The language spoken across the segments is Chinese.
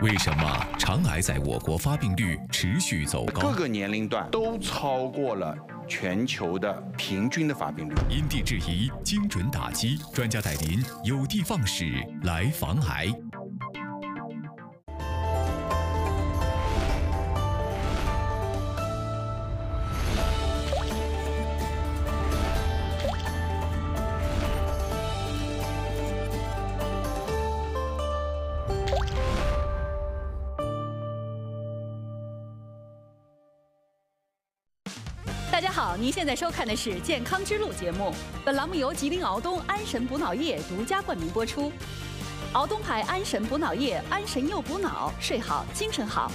为什么肠癌在我国发病率持续走高？各个年龄段都超过了全球的平均的发病率。因地制宜，精准打击，专家带您有的放矢来防癌。现在收看的是《健康之路》节目，本栏目由吉林敖东安神补脑液独家冠名播出。敖东牌安神补脑液，安神又补脑，睡好精神好。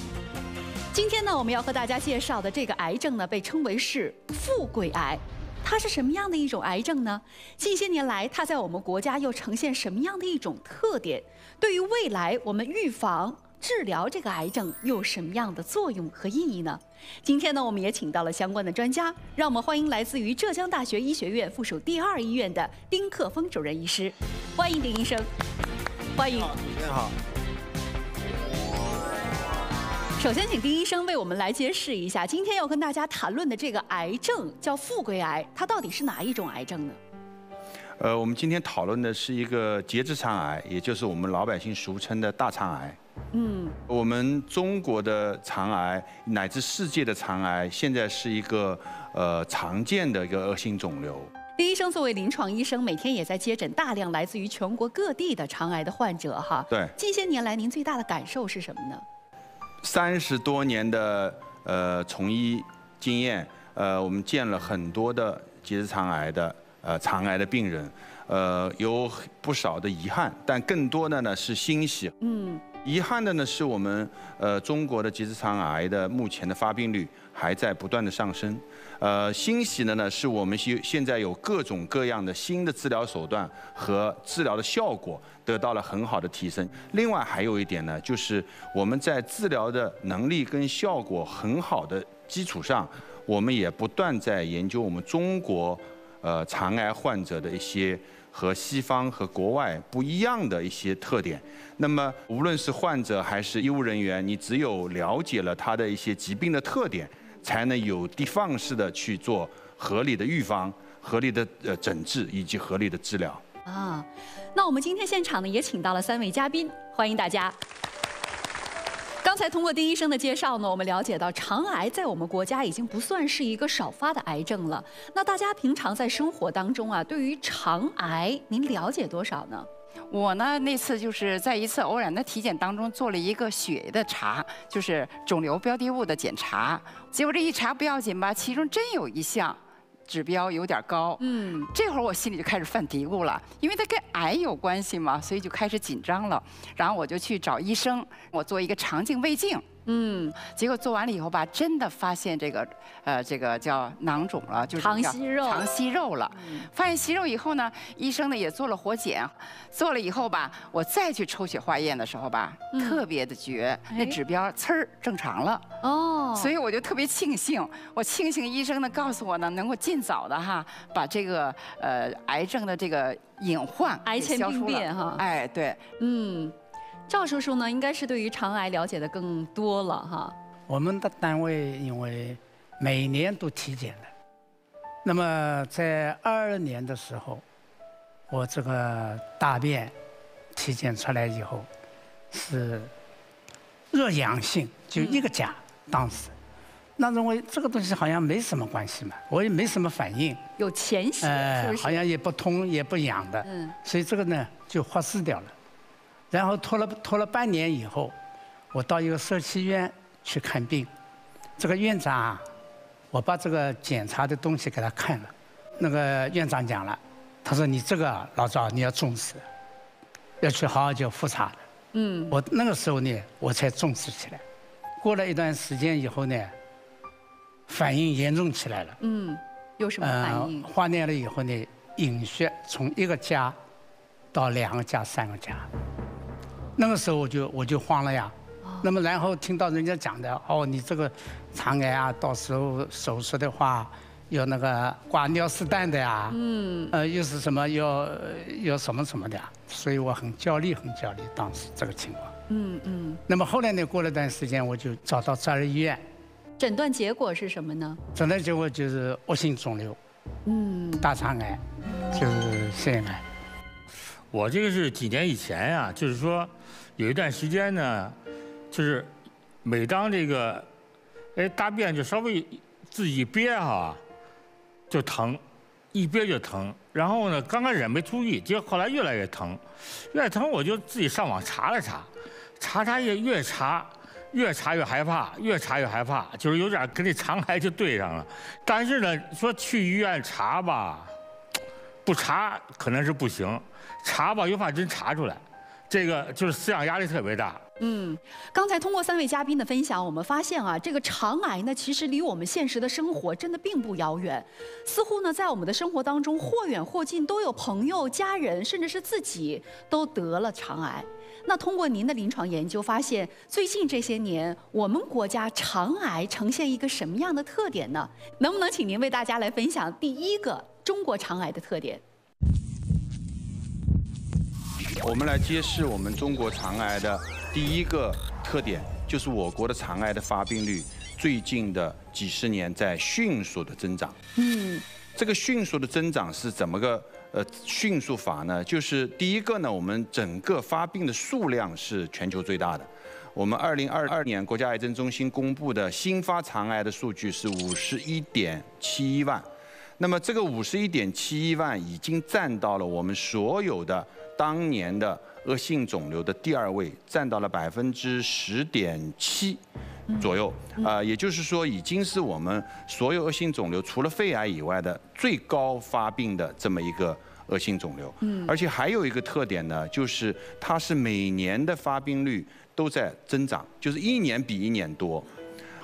今天呢，我们要和大家介绍的这个癌症呢，被称为是富贵癌。它是什么样的一种癌症呢？近些年来，它在我们国家又呈现什么样的一种特点？对于未来我们预防、治疗这个癌症又有什么样的作用和意义呢？今天呢，我们也请到了相关的专家，让我们欢迎来自于浙江大学医学院附属第二医院的丁克峰主任医师，欢迎丁医生，欢迎。主持人好。首先，请丁医生为我们来揭示一下，今天要跟大家谈论的这个癌症叫富贵癌，它到底是哪一种癌症呢？呃，我们今天讨论的是一个结直肠癌，也就是我们老百姓俗称的大肠癌。嗯，我们中国的肠癌乃至世界的肠癌，现在是一个呃常见的一个恶性肿瘤。丁医生作为临床医生，每天也在接诊大量来自于全国各地的肠癌的患者哈。对近些年来，您最大的感受是什么呢？三十多年的呃从医经验，呃，我们见了很多的结直肠癌的呃肠癌的病人，呃，有不少的遗憾，但更多的呢是欣喜。嗯，遗憾的呢是我们呃中国的结直肠癌的目前的发病率还在不断的上升，呃，欣喜的呢是我们现现在有各种各样的新的治疗手段和治疗的效果得到了很好的提升。另外还有一点呢，就是我们在治疗的能力跟效果很好的基础上，我们也不断在研究我们中国呃肠癌患者的一些。和西方和国外不一样的一些特点。那么，无论是患者还是医务人员，你只有了解了他的一些疾病的特点，才能有的放矢的去做合理的预防、合理的呃诊治以及合理的治疗。啊，那我们今天现场呢也请到了三位嘉宾，欢迎大家。刚才通过丁医生的介绍呢，我们了解到肠癌在我们国家已经不算是一个少发的癌症了。那大家平常在生活当中啊，对于肠癌您了解多少呢？我呢那次就是在一次偶然的体检当中做了一个血的查，就是肿瘤标的物的检查，结果这一查不要紧吧，其中真有一项。指标有点高，嗯，这会儿我心里就开始犯嘀咕了，因为它跟癌有关系嘛，所以就开始紧张了。然后我就去找医生，我做一个肠镜胃镜，嗯，结果做完了以后吧，真的发现这个，呃，这个叫囊肿了，就是肠息肉，肠息肉了。发现息肉以后呢，医生呢也做了活检，做了以后吧，我再去抽血化验的时候吧，特别的绝，那指标呲儿正常了。哦，所以我就特别庆幸，我庆幸医生呢告诉我呢，能够尽早的哈，把这个呃癌症的这个隐患癌前病变哈。哎，对，嗯。赵叔叔呢，应该是对于肠癌了解的更多了哈。我们的单位因为每年都体检的，那么在二二年的时候，我这个大便体检出来以后是弱阳性，就一个甲，当时。那认为这个东西好像没什么关系嘛，我也没什么反应，有潜血，呃，好像也不痛也不痒的，嗯，所以这个呢就忽视掉了。然后拖了拖了半年以后，我到一个社区医院去看病，这个院长啊，我把这个检查的东西给他看了，那个院长讲了，他说你这个老赵你要重视，要去好好就复查的。嗯。我那个时候呢，我才重视起来。过了一段时间以后呢，反应严重起来了。嗯。有什么反应？化验了以后呢，隐血从一个加到两个加三个加。那个时候我就我就慌了呀，那么然后听到人家讲的哦，你这个肠癌啊，到时候手术的话有那个挂尿丝蛋的呀，嗯，呃，又是什么要要什么什么的呀，所以我很焦虑，很焦虑。当时这个情况，嗯嗯。那么后来呢，过了段时间，我就找到这儿医院，诊断结果是什么呢？诊断结果就是恶性肿瘤，嗯，大肠癌，就是腺癌。我这个是几年以前呀，就是说有一段时间呢，就是每当这个哎大便就稍微自己憋哈。就疼，一憋就疼，然后呢，刚开始也没注意，结果后来越来越疼，越疼我就自己上网查了查，查查越越查，越查越害怕，越查越害怕，就是有点跟这肠癌就对上了。但是呢，说去医院查吧，不查可能是不行，查吧又怕真查出来，这个就是思想压力特别大。嗯，刚才通过三位嘉宾的分享，我们发现啊，这个肠癌呢，其实离我们现实的生活真的并不遥远。似乎呢，在我们的生活当中，或远或近，都有朋友、家人，甚至是自己都得了肠癌。那通过您的临床研究发现，最近这些年，我们国家肠癌呈现一个什么样的特点呢？能不能请您为大家来分享第一个中国肠癌的特点？我们来揭示我们中国肠癌的。第一个特点就是我国的肠癌的发病率最近的几十年在迅速的增长。嗯，这个迅速的增长是怎么个呃迅速法呢？就是第一个呢，我们整个发病的数量是全球最大的。我们二零二二年国家癌症中心公布的新发肠癌的数据是五十一点七一万，那么这个五十一点七一万已经占到了我们所有的当年的。恶性肿瘤的第二位占到了百分之十点七左右，啊，也就是说已经是我们所有恶性肿瘤除了肺癌以外的最高发病的这么一个恶性肿瘤。嗯，而且还有一个特点呢，就是它是每年的发病率都在增长，就是一年比一年多。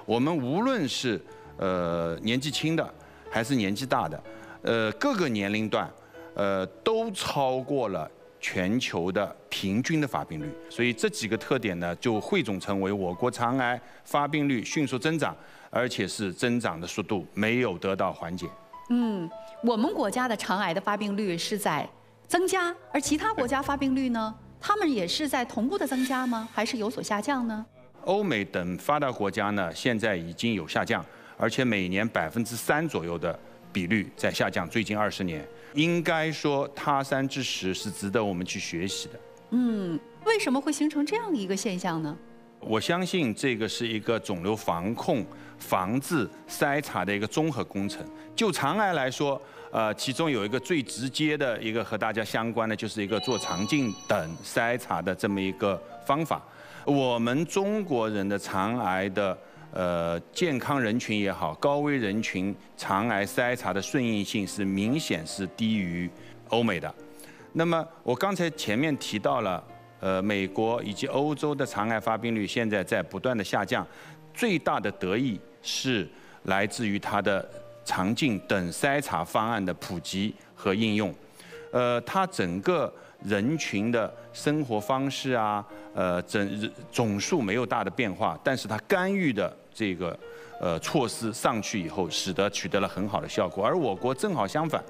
我们无论是呃年纪轻的还是年纪大的，呃各个年龄段，呃都超过了。全球的平均的发病率，所以这几个特点呢，就汇总成为我国肠癌发病率迅速增长，而且是增长的速度没有得到缓解。嗯，我们国家的肠癌的发病率是在增加，而其他国家发病率呢，他们也是在同步的增加吗？还是有所下降呢？欧美等发达国家呢，现在已经有下降，而且每年百分之三左右的比率在下降，最近二十年。应该说，他山之石是值得我们去学习的。嗯，为什么会形成这样的一个现象呢？我相信这个是一个肿瘤防控、防治、筛查的一个综合工程。就肠癌来说，呃，其中有一个最直接的一个和大家相关的，就是一个做肠镜等筛查的这么一个方法。我们中国人的肠癌的。呃，健康人群也好，高危人群肠癌筛查的顺应性是明显是低于欧美的。那么我刚才前面提到了，呃，美国以及欧洲的肠癌发病率现在在不断的下降，最大的得益是来自于它的肠镜等筛查方案的普及和应用。呃，它整个人群的生活方式啊，呃，整总数没有大的变化，但是它干预的。这个呃措施上去以后，使得取得了很好的效果。而我国正好相反，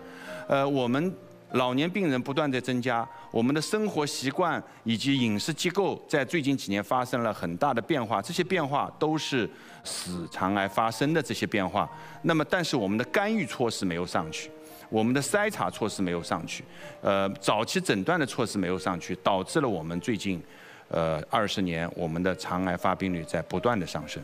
呃，我们老年病人不断在增加，我们的生活习惯以及饮食机构在最近几年发生了很大的变化。这些变化都是使肠癌发生的这些变化。那么，但是我们的干预措施没有上去，我们的筛查措施没有上去，呃，早期诊断的措施没有上去，导致了我们最近呃二十年我们的肠癌发病率在不断的上升。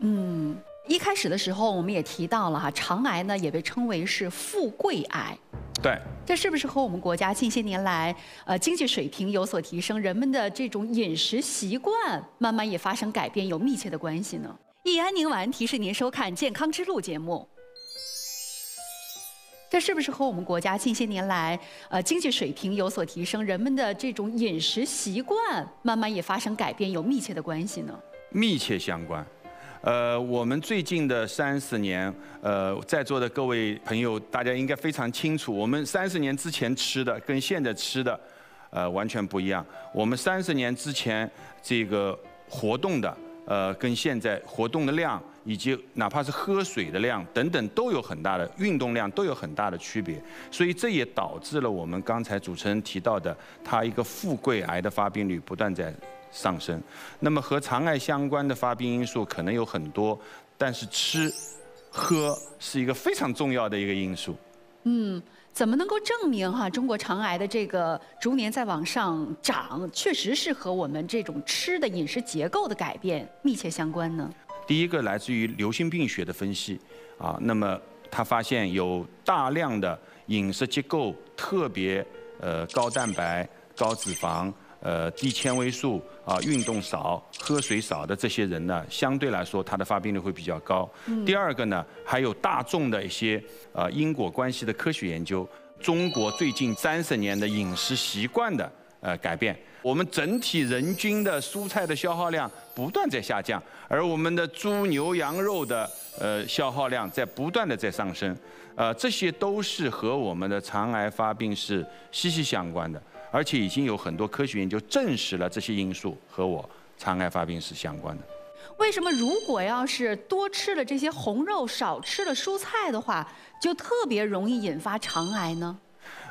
嗯，一开始的时候我们也提到了哈，肠癌呢也被称为是富贵癌。对，这是不是和我们国家近些年来呃经济水平有所提升，人们的这种饮食习惯慢慢也发生改变有密切的关系呢？益安宁丸提示您收看《健康之路》节目。这是不是和我们国家近些年来呃经济水平有所提升，人们的这种饮食习惯慢慢也发生改变有密切的关系呢？密切相关。呃，我们最近的三十年，呃，在座的各位朋友，大家应该非常清楚，我们三十年之前吃的跟现在吃的，呃，完全不一样。我们三十年之前这个活动的呃，跟现在活动的量，以及哪怕是喝水的量等等，都有很大的运动量都有很大的区别。所以这也导致了我们刚才主持人提到的，它一个富贵癌的发病率不断在上升。那么和肠癌相关的发病因素可能有很多，但是吃、喝是一个非常重要的一个因素。嗯。怎么能够证明哈中国肠癌的这个逐年在往上涨，确实是和我们这种吃的饮食结构的改变密切相关呢？第一个来自于流行病学的分析，啊，那么他发现有大量的饮食结构特别呃高蛋白、高脂肪。呃，低纤维素啊，运动少、喝水少的这些人呢，相对来说他的发病率会比较高。第二个呢，还有大众的一些呃因果关系的科学研究。中国最近三十年的饮食习惯的呃改变，我们整体人均的蔬菜的消耗量不断在下降，而我们的猪牛羊肉的呃消耗量在不断的在上升。呃，这些都是和我们的肠癌发病是息息相关的。而且已经有很多科学研究证实了这些因素和我肠癌发病是相关的。为什么如果要是多吃了这些红肉，少吃了蔬菜的话，就特别容易引发肠癌呢？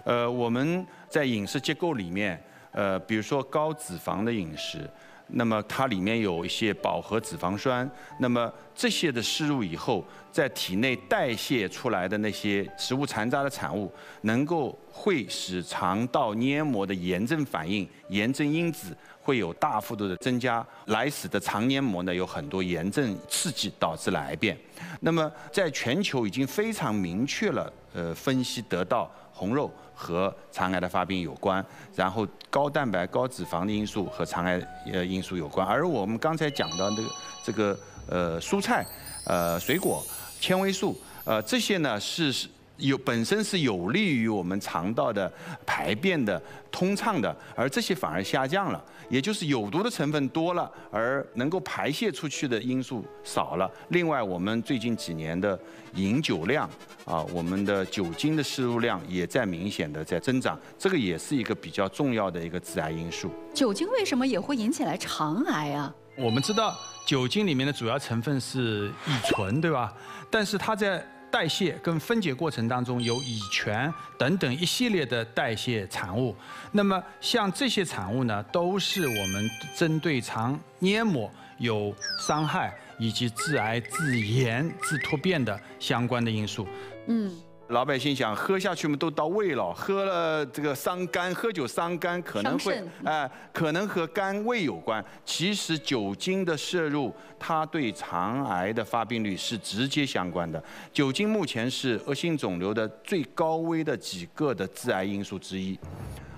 呃，我们在饮食结构里面，呃，比如说高脂肪的饮食。那么它里面有一些饱和脂肪酸，那么这些的摄入以后，在体内代谢出来的那些食物残渣的产物，能够会使肠道黏膜的炎症反应、炎症因子会有大幅度的增加，来使得肠黏膜呢有很多炎症刺激，导致了癌变。那么在全球已经非常明确了，呃，分析得到红肉。和肠癌的发病有关，然后高蛋白、高脂肪的因素和肠癌呃因素有关，而我们刚才讲到的这个呃蔬菜、呃水果、纤维素，呃这些呢是。有本身是有利于我们肠道的排便的通畅的，而这些反而下降了，也就是有毒的成分多了，而能够排泄出去的因素少了。另外，我们最近几年的饮酒量啊，我们的酒精的摄入量也在明显的在增长，这个也是一个比较重要的一个致癌因素。酒精为什么也会引起来肠癌啊？我们知道酒精里面的主要成分是乙醇，对吧？但是它在代谢跟分解过程当中有乙醛等等一系列的代谢产物，那么像这些产物呢，都是我们针对肠黏膜有伤害以及致癌、致炎、致突变的相关的因素。嗯。老百姓想喝下去嘛，都到胃了，喝了这个伤肝，喝酒伤肝可能会，哎，可能和肝胃有关。其实酒精的摄入，它对肠癌的发病率是直接相关的。酒精目前是恶性肿瘤的最高危的几个的致癌因素之一。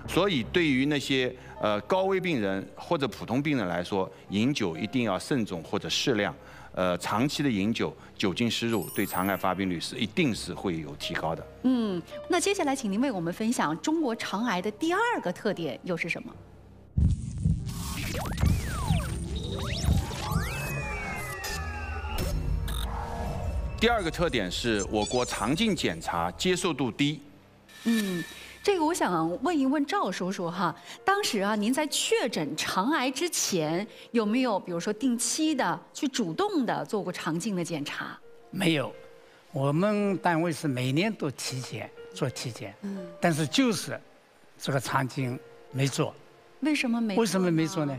所以对于那些呃高危病人或者普通病人来说，饮酒一定要慎重或者适量。呃，长期的饮酒，酒精摄入对肠癌发病率是一定是会有提高的。嗯，那接下来请您为我们分享中国肠癌的第二个特点又是什么？第二个特点是我国肠镜检查接受度低。嗯。这个我想问一问赵叔叔哈，当时啊，您在确诊肠癌之前有没有，比如说定期的去主动的做过肠镜的检查？没有，我们单位是每年都体检做体检，嗯，但是就是这个肠镜没做。为什么没？为什么没做呢？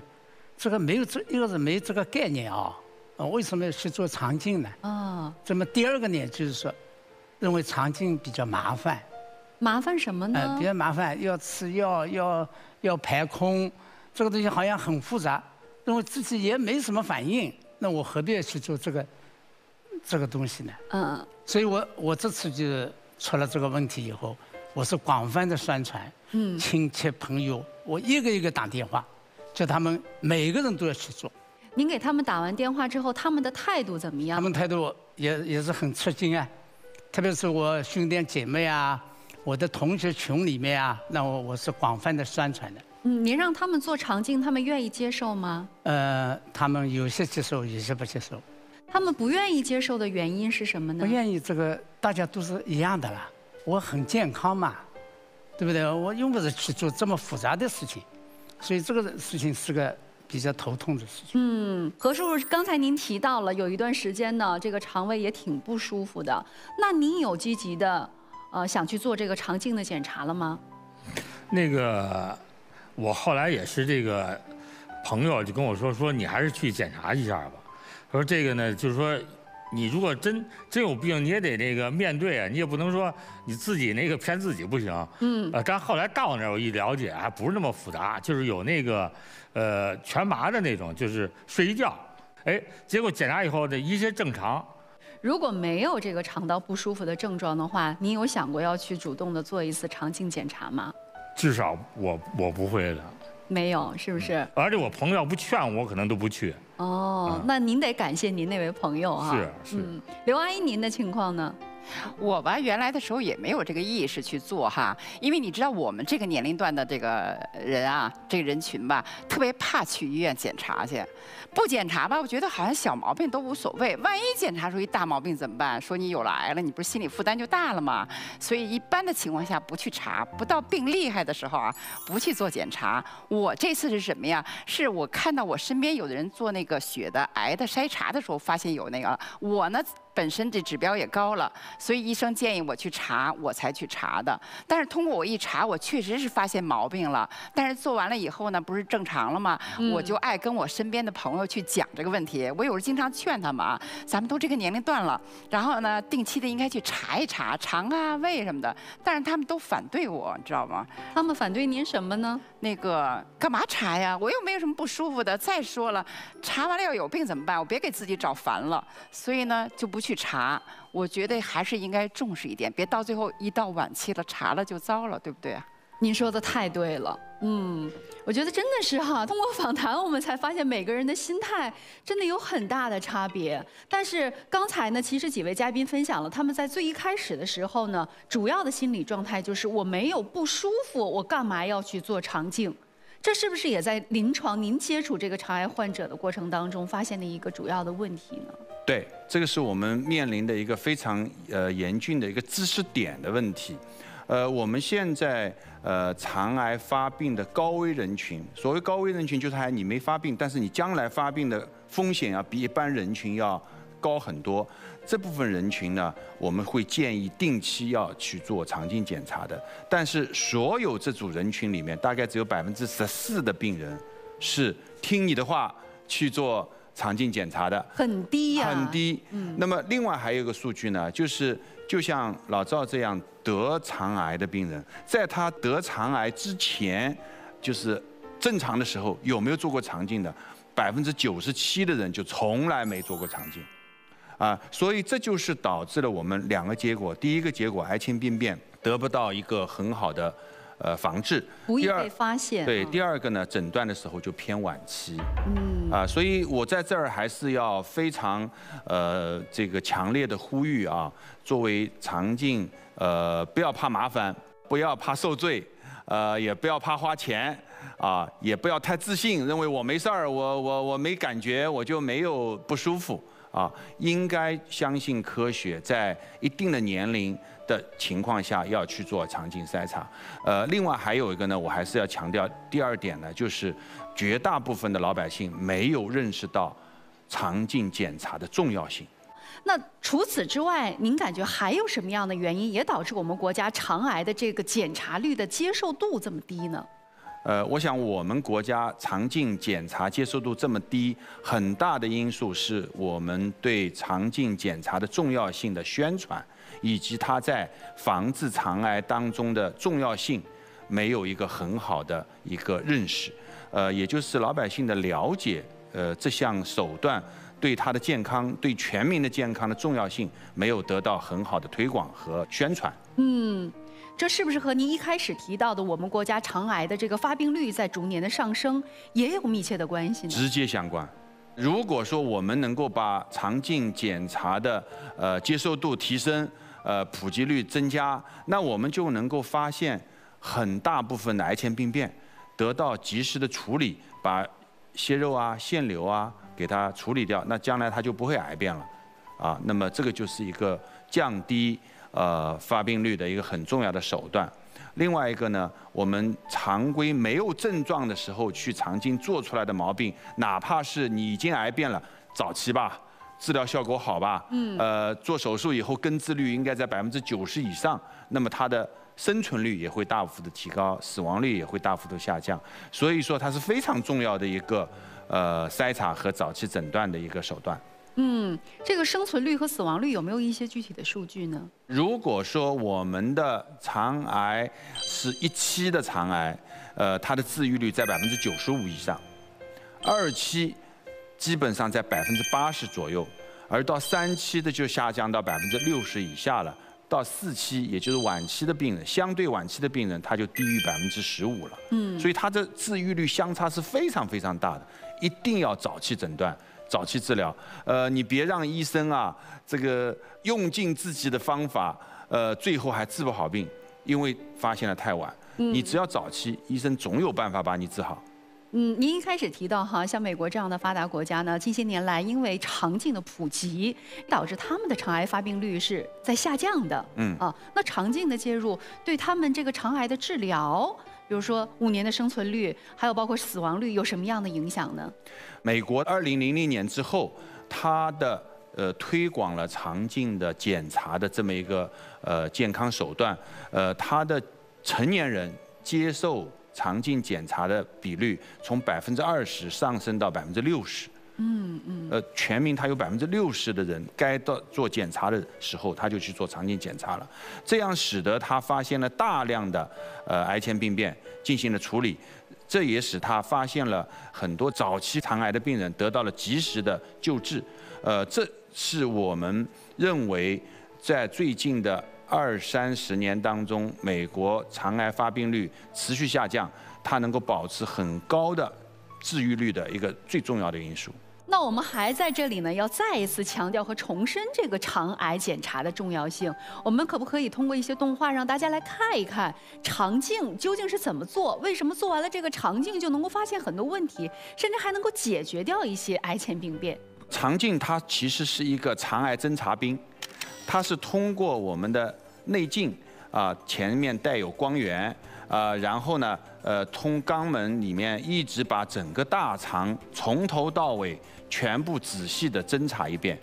这个没有这一个是没这个概念啊，啊，为什么要去做肠镜呢？啊，那么第二个呢，就是说，认为肠镜比较麻烦。麻烦什么呢？比较麻烦，要吃药，要要排空，这个东西好像很复杂，认为自己也没什么反应，那我何必要去做这个这个东西呢？嗯。所以我我这次就出了这个问题以后，我是广泛的宣传，嗯，亲戚朋友，我一个一个打电话，叫他们每个人都要去做。您给他们打完电话之后，他们的态度怎么样？他们态度也也是很吃惊啊，特别是我兄弟姐妹啊。我的同学群里面啊，那我我是广泛的宣传的。嗯，您让他们做肠镜，他们愿意接受吗？呃，他们有些接受，有些不接受。他们不愿意接受的原因是什么呢？不愿意，这个大家都是一样的啦。我很健康嘛，对不对？我用不着去做这么复杂的事情，所以这个事情是个比较头痛的事情。嗯，何叔叔，刚才您提到了有一段时间呢，这个肠胃也挺不舒服的。那您有积极的呃想去做这个肠镜的检查了吗？那个，我后来也是这个朋友就跟我说说，你还是去检查一下吧。说这个呢，就是说。你如果真真有病，你也得那个面对啊，你也不能说你自己那个骗自己不行。嗯。呃，但后来到那儿我一了解，还不是那么复杂，就是有那个呃全麻的那种，就是睡一觉，哎，结果检查以后呢一切正常。如果没有这个肠道不舒服的症状的话，你有想过要去主动的做一次肠镜检查吗？至少我我不会的。没有，是不是？而且我朋友要不劝我，可能都不去。哦，那您得感谢您那位朋友啊。是是。刘阿姨，您的情况呢？我吧，原来的时候也没有这个意识去做哈，因为你知道我们这个年龄段的这个人啊，这个人群吧，特别怕去医院检查去。不检查吧，我觉得好像小毛病都无所谓，万一检查出一大毛病怎么办？说你有了癌了，你不是心理负担就大了吗？所以一般的情况下不去查，不到病厉害的时候啊，不去做检查。我这次是什么呀？是我看到我身边有的人做那个血的癌的筛查的时候，发现有那个，我呢。本身这指标也高了，所以医生建议我去查，我才去查的。但是通过我一查，我确实是发现毛病了。但是做完了以后呢，不是正常了吗？我就爱跟我身边的朋友去讲这个问题。我有时经常劝他们啊，咱们都这个年龄段了，然后呢，定期的应该去查一查肠啊、胃什么的。但是他们都反对我，你知道吗？他们反对您什么呢？那个干嘛查呀？我又没有什么不舒服的。再说了，查完了要有病怎么办？我别给自己找烦了。所以呢，就不去。查，我觉得还是应该重视一点，别到最后一到晚期了，查了就糟了，对不对？您说的太对了，嗯，我觉得真的是哈，通过访谈我们才发现每个人的心态真的有很大的差别。但是刚才呢，其实几位嘉宾分享了他们在最一开始的时候呢，主要的心理状态就是我没有不舒服，我干嘛要去做肠镜？这是不是也在临床您接触这个肠癌患者的过程当中发现的一个主要的问题呢？对，这个是我们面临的一个非常呃严峻的一个知识点的问题。呃，我们现在呃肠癌发病的高危人群，所谓高危人群就是还你没发病，但是你将来发病的风险要比一般人群要高很多。这部分人群呢，我们会建议定期要去做肠镜检查的。但是所有这组人群里面，大概只有百分之十四的病人是听你的话去做肠镜检查的，很低呀，很低。嗯。那么另外还有一个数据呢，就是就像老赵这样得肠癌的病人，在他得肠癌之前，就是正常的时候有没有做过肠镜的？百分之九十七的人就从来没做过肠镜。啊，所以这就是导致了我们两个结果。第一个结果，癌前病变得不到一个很好的呃防治，不易被发现。对，第二个呢，诊断的时候就偏晚期。嗯。啊，所以我在这儿还是要非常呃这个强烈的呼吁啊，作为肠镜，呃不要怕麻烦，不要怕受罪，呃也不要怕花钱，啊也不要太自信，认为我没事儿，我我我没感觉，我就没有不舒服。啊，应该相信科学，在一定的年龄的情况下要去做肠镜筛查。呃，另外还有一个呢，我还是要强调第二点呢，就是绝大部分的老百姓没有认识到肠镜检查的重要性。那除此之外，您感觉还有什么样的原因也导致我们国家肠癌的这个检查率的接受度这么低呢？呃，我想我们国家肠镜检查接受度这么低，很大的因素是我们对肠镜检查的重要性的宣传，以及它在防治肠癌当中的重要性，没有一个很好的一个认识。呃，也就是老百姓的了解，呃，这项手段对他的健康、对全民的健康的重要性，没有得到很好的推广和宣传。嗯。这是不是和您一开始提到的我们国家肠癌的这个发病率在逐年的上升也有密切的关系呢？直接相关。如果说我们能够把肠镜检查的呃接受度提升，呃普及率增加，那我们就能够发现很大部分的癌前病变得到及时的处理，把息肉啊、腺瘤啊给它处理掉，那将来它就不会癌变了，啊，那么这个就是一个降低。呃，发病率的一个很重要的手段。另外一个呢，我们常规没有症状的时候去肠镜做出来的毛病，哪怕是你已经癌变了，早期吧，治疗效果好吧，嗯，呃，做手术以后根治率应该在百分之九十以上，那么它的生存率也会大幅的提高，死亡率也会大幅度下降。所以说它是非常重要的一个呃筛查和早期诊断的一个手段。嗯，这个生存率和死亡率有没有一些具体的数据呢？如果说我们的肠癌是一期的肠癌，呃，它的治愈率在百分之九十五以上，二期基本上在百分之八十左右，而到三期的就下降到百分之六十以下了，到四期也就是晚期的病人，相对晚期的病人，它就低于百分之十五了。嗯，所以它的治愈率相差是非常非常大的，一定要早期诊断。早期治疗，呃，你别让医生啊，这个用尽自己的方法，呃，最后还治不好病，因为发现的太晚。你只要早期，医生总有办法把你治好。嗯，您一开始提到哈，像美国这样的发达国家呢，近些年来因为肠镜的普及，导致他们的肠癌发病率是在下降的。嗯啊，那肠镜的介入对他们这个肠癌的治疗。比如说五年的生存率，还有包括死亡率有什么样的影响呢？美国二零零零年之后，它的呃推广了肠镜的检查的这么一个呃健康手段，呃，它的成年人接受肠镜检查的比率从百分之二十上升到百分之六十。嗯嗯，呃，全民他有百分之六十的人该到做检查的时候，他就去做肠镜检查了，这样使得他发现了大量的呃癌前病变，进行了处理，这也使他发现了很多早期肠癌的病人得到了及时的救治，呃，这是我们认为在最近的二三十年当中，美国肠癌发病率持续下降，它能够保持很高的治愈率的一个最重要的因素。那我们还在这里呢，要再一次强调和重申这个肠癌检查的重要性。我们可不可以通过一些动画让大家来看一看肠镜究竟是怎么做？为什么做完了这个肠镜就能够发现很多问题，甚至还能够解决掉一些癌前病变？肠镜它其实是一个肠癌侦察兵，它是通过我们的内镜啊，前面带有光源。啊，然后呢，呃，通肛门里面一直把整个大肠从头到尾全部仔细的侦查一遍，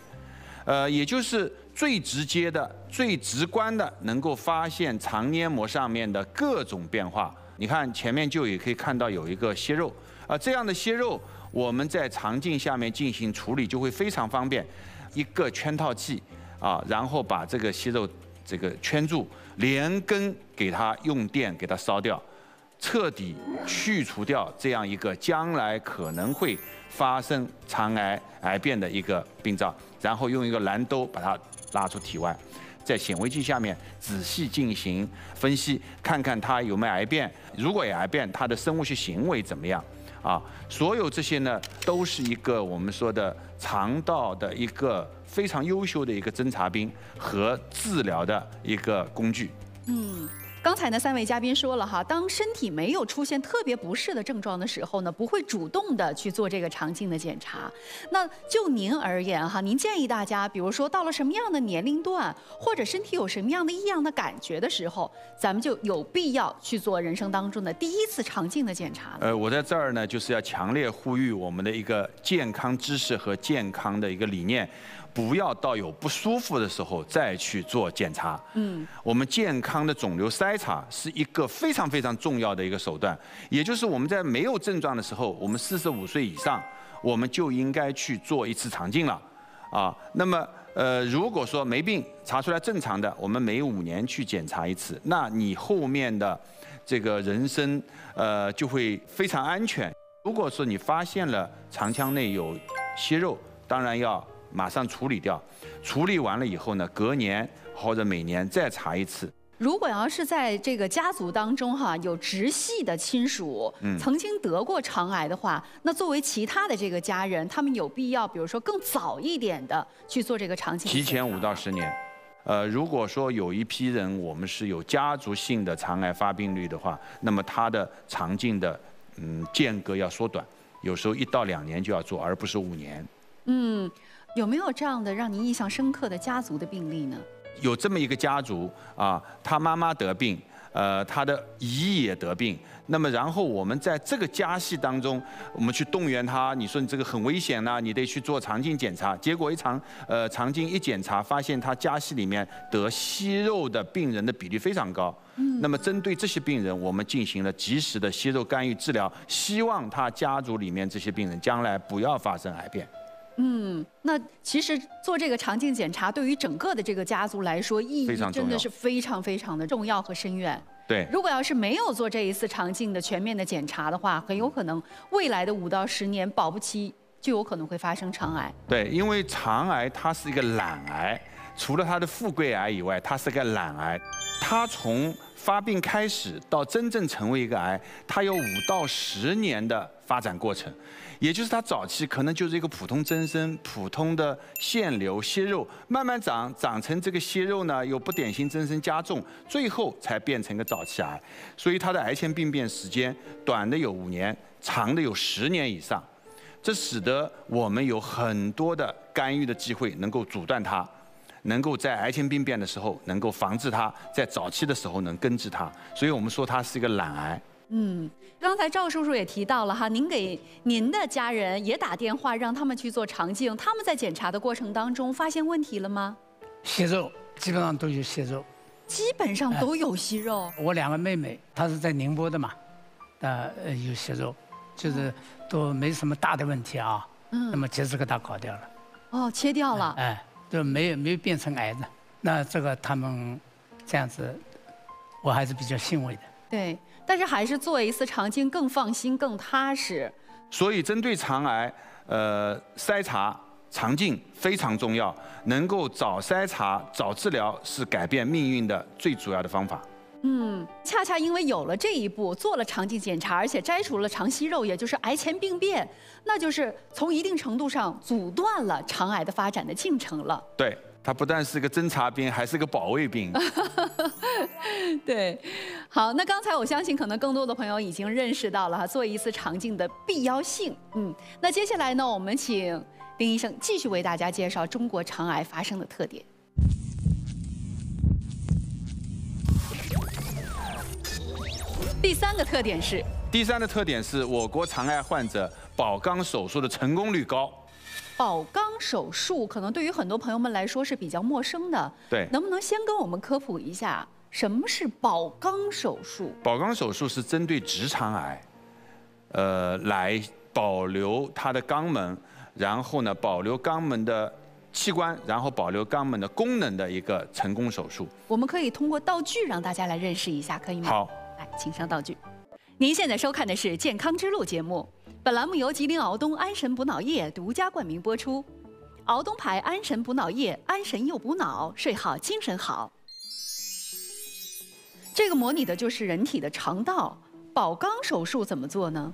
呃，也就是最直接的、最直观的，能够发现肠黏膜上面的各种变化。你看前面就也可以看到有一个息肉，啊，这样的息肉我们在肠镜下面进行处理就会非常方便，一个圈套器啊，然后把这个息肉。这个圈住，连根给它用电给它烧掉，彻底去除掉这样一个将来可能会发生肠癌癌变的一个病灶，然后用一个蓝兜把它拉出体外，在显微镜下面仔细进行分析，看看它有没有癌变，如果有癌变，它的生物学行为怎么样？啊，所有这些呢，都是一个我们说的肠道的一个非常优秀的一个侦察兵和治疗的一个工具。嗯。刚才呢，三位嘉宾说了哈，当身体没有出现特别不适的症状的时候呢，不会主动的去做这个肠镜的检查。那就您而言哈，您建议大家，比如说到了什么样的年龄段，或者身体有什么样的异样的感觉的时候，咱们就有必要去做人生当中的第一次肠镜的检查。呃，我在这儿呢，就是要强烈呼吁我们的一个健康知识和健康的一个理念。不要到有不舒服的时候再去做检查。嗯，我们健康的肿瘤筛查是一个非常非常重要的一个手段，也就是我们在没有症状的时候，我们四十五岁以上，我们就应该去做一次肠镜了。啊，那么呃，如果说没病查出来正常的，我们每五年去检查一次，那你后面的这个人生呃就会非常安全。如果说你发现了肠腔内有息肉，当然要。马上处理掉，处理完了以后呢，隔年或者每年再查一次。如果要是在这个家族当中哈有直系的亲属曾经得过肠癌的话，那作为其他的这个家人，他们有必要，比如说更早一点的去做这个肠镜。提前五到十年，呃，如果说有一批人我们是有家族性的肠癌发病率的话，那么他的肠镜的嗯间隔要缩短，有时候一到两年就要做，而不是五年。嗯。有没有这样的让您印象深刻的家族的病例呢？有这么一个家族啊，他妈妈得病，呃，他的姨也得病。那么，然后我们在这个家系当中，我们去动员他。你说你这个很危险呐，你得去做肠镜检查。结果一肠呃肠镜一检查，发现他家系里面得息肉的病人的比例非常高。嗯。那么针对这些病人，我们进行了及时的息肉干预治疗，希望他家族里面这些病人将来不要发生癌变。嗯，那其实做这个肠镜检查对于整个的这个家族来说，意义真的是非常非常的重要和深远。对，如果要是没有做这一次肠镜的全面的检查的话，很有可能未来的五到十年保不齐就有可能会发生肠癌。对，因为肠癌它是一个懒癌，除了它的富贵癌以外，它是个懒癌，它从发病开始到真正成为一个癌，它有五到十年的发展过程。也就是它早期可能就是一个普通增生、普通的腺瘤、息肉，慢慢长长成这个息肉呢，有不典型增生加重，最后才变成一个早期癌。所以它的癌前病变时间短的有五年，长的有十年以上。这使得我们有很多的干预的机会，能够阻断它，能够在癌前病变的时候能够防治它，在早期的时候能根治它。所以我们说它是一个懒癌。嗯，刚才赵叔叔也提到了哈，您给您的家人也打电话让他们去做肠镜，他们在检查的过程当中发现问题了吗？息肉基本上都有息肉，基本上都有息肉。我两个妹妹，她是在宁波的嘛，呃，有息肉，就是都没什么大的问题啊。嗯。那么及时给她搞掉了。哦，切掉了。哎，就没有没有变成癌的。那这个他们这样子，我还是比较欣慰的。对。但是还是做一次肠镜更放心、更踏实。所以，针对肠癌，呃，筛查、肠镜非常重要。能够早筛查、早治疗，是改变命运的最主要的方法。嗯，恰恰因为有了这一步，做了肠镜检查，而且摘除了肠息肉，也就是癌前病变，那就是从一定程度上阻断了肠癌的发展的进程了。对。它不但是个侦察兵，还是个保卫兵。对，好，那刚才我相信可能更多的朋友已经认识到了哈，做一次肠镜的必要性。嗯，那接下来呢，我们请丁医生继续为大家介绍中国肠癌发生的特点。第三个特点是，第三个特点是我国肠癌患者保肛手术的成功率高。保肛手术可能对于很多朋友们来说是比较陌生的，对，能不能先跟我们科普一下什么是保肛手术？保肛手术是针对直肠癌，呃，来保留它的肛门，然后呢，保留肛门的器官，然后保留肛门的功能的一个成功手术。我们可以通过道具让大家来认识一下，可以吗？好，来，请上道具。您现在收看的是《健康之路》节目。本栏目由吉林敖东安神补脑液独家冠名播出，敖东牌安神补脑液，安神又补脑，睡好精神好。这个模拟的就是人体的肠道，保肛手术怎么做呢？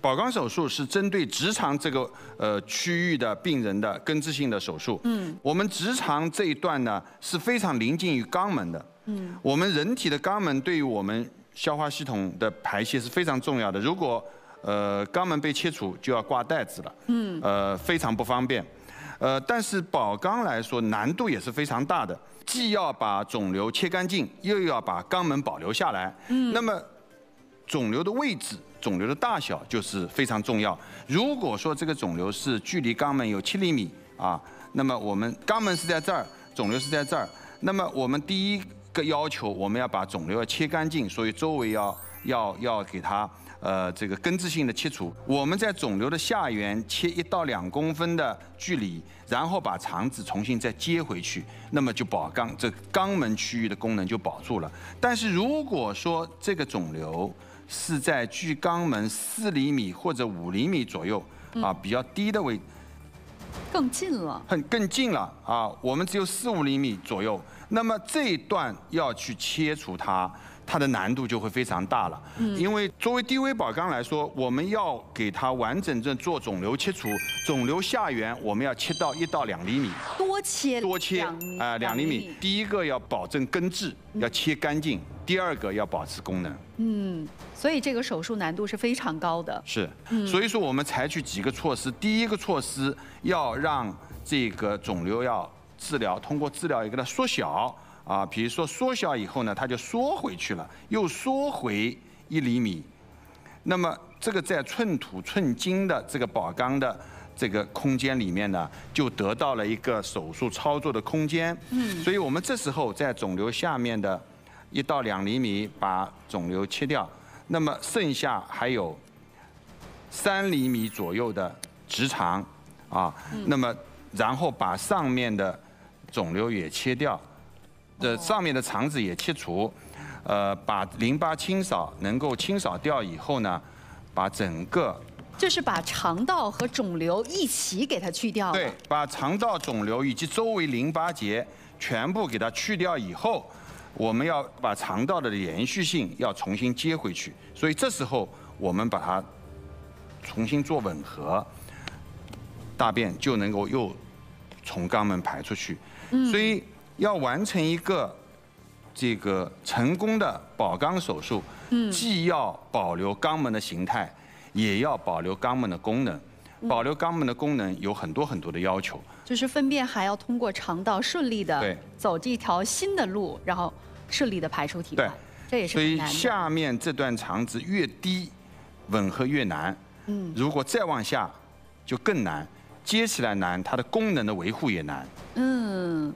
保肛手术是针对直肠这个呃区域的病人的根治性的手术。嗯，我们直肠这一段呢是非常临近于肛门的。嗯，我们人体的肛门对于我们消化系统的排泄是非常重要的。如果呃，肛门被切除就要挂袋子了，嗯，呃，非常不方便，呃，但是保肛来说难度也是非常大的，既要把肿瘤切干净，又要把肛门保留下来，嗯，那么肿瘤的位置、肿瘤的大小就是非常重要。如果说这个肿瘤是距离肛门有七厘米啊，那么我们肛门是在这儿，肿瘤是在这儿，那么我们第一个要求，我们要把肿瘤要切干净，所以周围要要要给它。呃，这个根治性的切除，我们在肿瘤的下缘切一到两公分的距离，然后把肠子重新再接回去，那么就保肛这肛门区域的功能就保住了。但是如果说这个肿瘤是在距肛门四厘米或者五厘米左右啊，比较低的位，更近了，很更近了啊，我们只有四五厘米左右，那么这一段要去切除它。它的难度就会非常大了，嗯。因为作为低危保肛来说，我们要给它完整的做肿瘤切除，肿瘤下缘我们要切到一到两厘米，多切多切啊两厘米。第一个要保证根治，要切干净；第二个要保持功能。嗯，所以这个手术难度是非常高的。是，所以说我们采取几个措施，第一个措施要让这个肿瘤要治疗，通过治疗也给它缩小。啊，比如说缩小以后呢，它就缩回去了，又缩回一厘米。那么这个在寸土寸金的这个宝钢的这个空间里面呢，就得到了一个手术操作的空间。嗯。所以我们这时候在肿瘤下面的一到两厘米把肿瘤切掉，那么剩下还有三厘米左右的直肠啊，那么然后把上面的肿瘤也切掉。这上面的肠子也切除，呃，把淋巴清扫能够清扫掉以后呢，把整个就是把肠道和肿瘤一起给它去掉。对，把肠道肿瘤以及周围淋巴结全部给它去掉以后，我们要把肠道的连续性要重新接回去，所以这时候我们把它重新做吻合，大便就能够又从肛门排出去。嗯，所以。要完成一个这个成功的保肛手术，既要保留肛门的形态，也要保留肛门的功能。保留肛门的功能有很多很多的要求，就是粪便还要通过肠道顺利的走这条新的路，然后顺利的排出体外。这也是所以下面这段肠子越低，吻合越难。嗯，如果再往下，就更难，接起来难，它的功能的维护也难。嗯。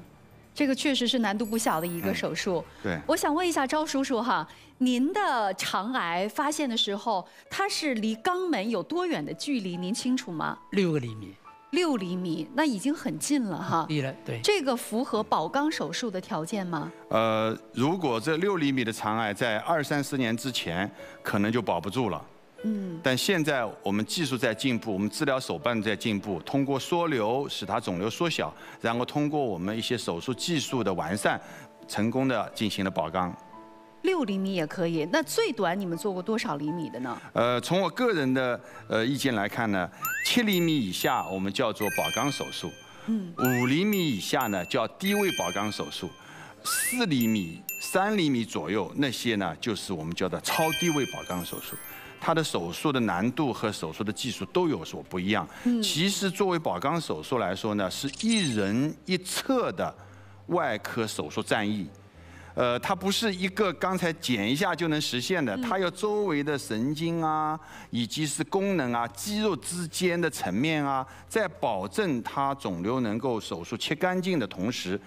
这个确实是难度不小的一个手术。对，我想问一下赵叔叔哈，您的肠癌发现的时候，它是离肛门有多远的距离？您清楚吗？六个厘米。六厘米，那已经很近了哈。对了，对。这个符合保肛手术的条件吗？呃，如果这六厘米的肠癌在二三十年之前，可能就保不住了。嗯，但现在我们技术在进步，我们治疗手段在进步，通过缩瘤使它肿瘤缩小，然后通过我们一些手术技术的完善，成功的进行了保肛。六厘米也可以，那最短你们做过多少厘米的呢？呃，从我个人的呃意见来看呢，七厘米以下我们叫做保肛手术，嗯，五厘米以下呢叫低位保肛手术，四厘米、三厘米左右那些呢就是我们叫做超低位保肛手术。它的手术的难度和手术的技术都有所不一样。其实作为保肛手术来说呢，是一人一侧的外科手术战役。呃，它不是一个刚才剪一下就能实现的，它有周围的神经啊，以及是功能啊、肌肉之间的层面啊，在保证它肿瘤能够手术切干净的同时，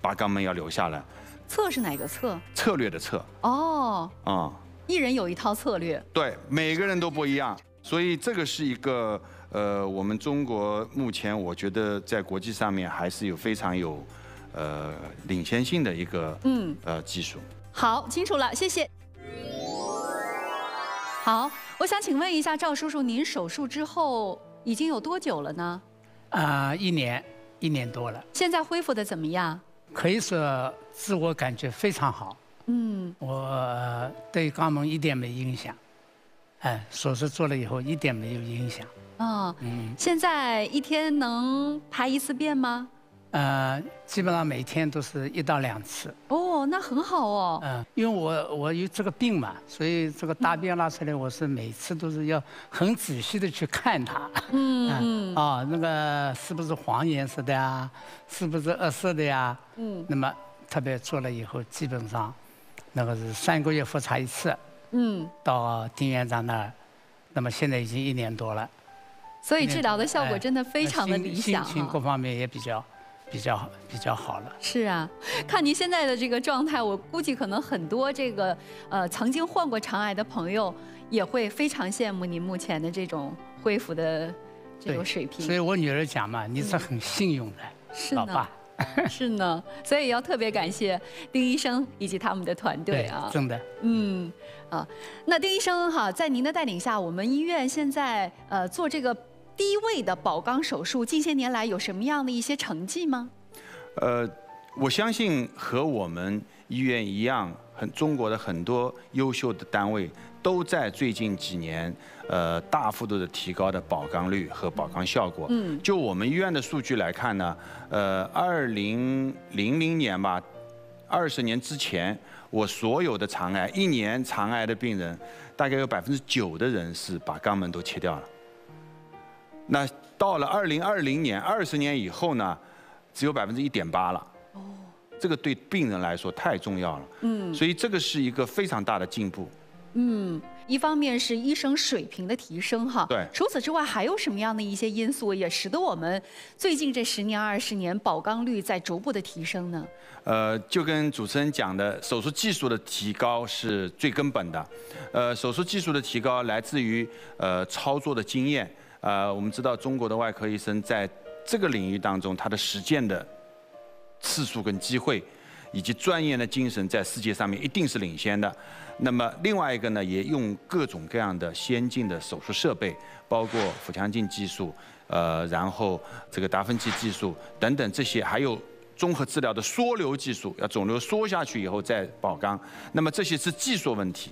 把肛门要留下来。策是哪个策？策略的策。哦。啊。一人有一套策略，对，每个人都不一样，所以这个是一个呃，我们中国目前我觉得在国际上面还是有非常有呃领先性的一个嗯呃技术。好，清楚了，谢谢。好，我想请问一下赵叔叔，您手术之后已经有多久了呢？啊，一年，一年多了。现在恢复的怎么样？可以说自我感觉非常好。嗯，我对肛门一点没影响，哎，手术做了以后一点没有影响。哦，嗯，现在一天能排一次便吗？呃，基本上每天都是一到两次。哦，那很好哦。嗯，因为我我有这个病嘛，所以这个大便拉出来，我是每次都是要很仔细的去看它。嗯嗯。啊，那个是不是黄颜色的呀？是不是褐色的呀？嗯。那么特别做了以后，基本上。那个是三个月复查一次，嗯，到丁院长那儿，那么现在已经一年多了，所以治疗的效果真的非常的理想心情各方面也比较，比较比较好了。是啊，看您现在的这个状态，我估计可能很多这个呃曾经患过肠癌的朋友也会非常羡慕您目前的这种恢复的这种水平。所以我女儿讲嘛，你是很幸运的，老爸。是呢，所以要特别感谢丁医生以及他们的团队啊，真的。嗯，啊，那丁医生哈，在您的带领下，我们医院现在呃做这个低位的保肛手术，近些年来有什么样的一些成绩吗？呃，我相信和我们医院一样，很中国的很多优秀的单位。都在最近几年，呃，大幅度的提高的保肛率和保肛效果。嗯，就我们医院的数据来看呢，呃，二零零零年吧，二十年之前，我所有的肠癌，一年肠癌的病人，大概有百分之九的人是把肛门都切掉了。那到了二零二零年，二十年以后呢，只有百分之一点八了。哦，这个对病人来说太重要了。嗯，所以这个是一个非常大的进步。嗯，一方面是医生水平的提升哈，对。除此之外，还有什么样的一些因素也使得我们最近这十年、二十年保肛率在逐步的提升呢？呃，就跟主持人讲的，手术技术的提高是最根本的。呃，手术技术的提高来自于呃操作的经验。呃，我们知道中国的外科医生在这个领域当中，他的实践的次数跟机会，以及专业的精神，在世界上面一定是领先的。那么另外一个呢，也用各种各样的先进的手术设备，包括腹腔镜技术，呃，然后这个达芬奇技术等等这些，还有综合治疗的缩流技术，要肿瘤缩下去以后再保肛。那么这些是技术问题。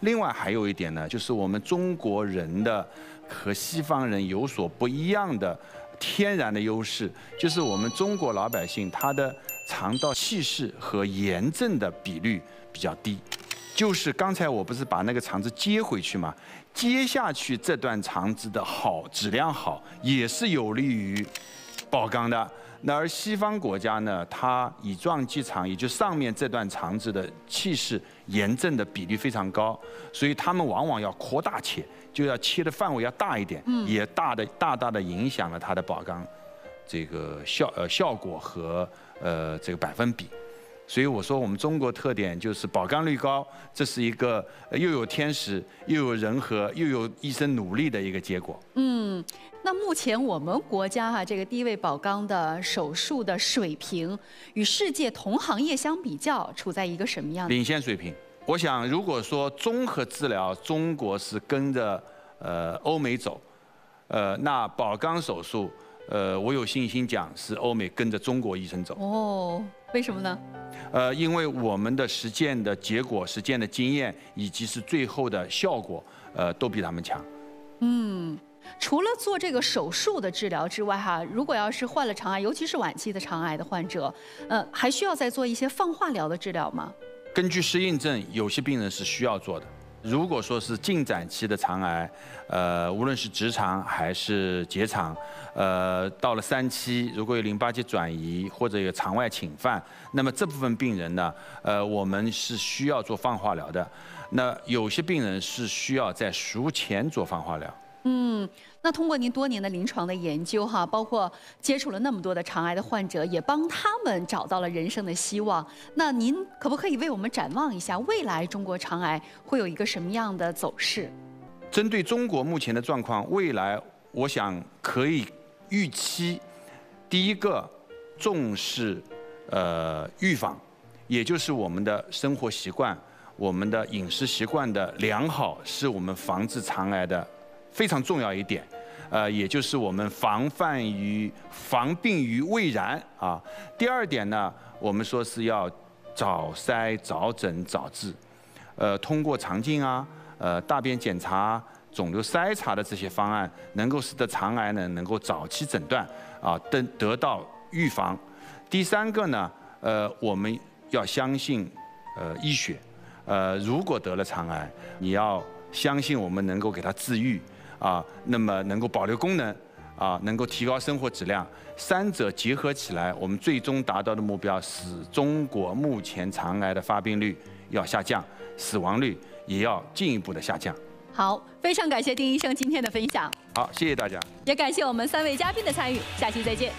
另外还有一点呢，就是我们中国人的和西方人有所不一样的天然的优势，就是我们中国老百姓他的肠道气室和炎症的比率比较低。就是刚才我不是把那个肠子接回去吗？接下去这段肠子的好质量好，也是有利于保肛的。那而西方国家呢，它乙状结肠，也就上面这段肠子的气室炎症的比例非常高，所以他们往往要扩大切，就要切的范围要大一点，也大的大大的影响了它的保肛这个效呃效果和呃这个百分比。所以我说，我们中国特点就是保肛率高，这是一个又有天时，又有人和，又有医生努力的一个结果。嗯，那目前我们国家哈这个低位保肛的手术的水平，与世界同行业相比较，处在一个什么样的？领先水平。我想，如果说综合治疗，中国是跟着呃欧美走，呃，那保肛手术，呃，我有信心讲是欧美跟着中国医生走。哦，为什么呢？呃，因为我们的实践的结果、实践的经验，以及是最后的效果，呃，都比他们强。嗯，除了做这个手术的治疗之外，哈，如果要是患了肠癌，尤其是晚期的肠癌的患者，呃，还需要再做一些放化疗的治疗吗？根据适应症，有些病人是需要做的。如果说是进展期的肠癌，呃，无论是直肠还是结肠，呃，到了三期，如果有淋巴结转移或者有肠外侵犯，那么这部分病人呢，呃，我们是需要做放化疗的。那有些病人是需要在术前做放化疗。嗯，那通过您多年的临床的研究哈，包括接触了那么多的肠癌的患者，也帮他们找到了人生的希望。那您可不可以为我们展望一下未来中国肠癌会有一个什么样的走势？针对中国目前的状况，未来我想可以预期，第一个重视呃预防，也就是我们的生活习惯、我们的饮食习惯的良好，是我们防治肠癌的。非常重要一点，呃，也就是我们防范于防病于未然啊。第二点呢，我们说是要早筛、早诊、早治，呃，通过肠镜啊、呃大便检查、肿瘤筛查的这些方案，能够使得肠癌呢能够早期诊断啊，得得到预防。第三个呢，呃，我们要相信呃医学，呃，如果得了肠癌，你要相信我们能够给它治愈。啊，那么能够保留功能，啊，能够提高生活质量，三者结合起来，我们最终达到的目标，使中国目前肠癌的发病率要下降，死亡率也要进一步的下降。好，非常感谢丁医生今天的分享。好，谢谢大家。也感谢我们三位嘉宾的参与，下期再见。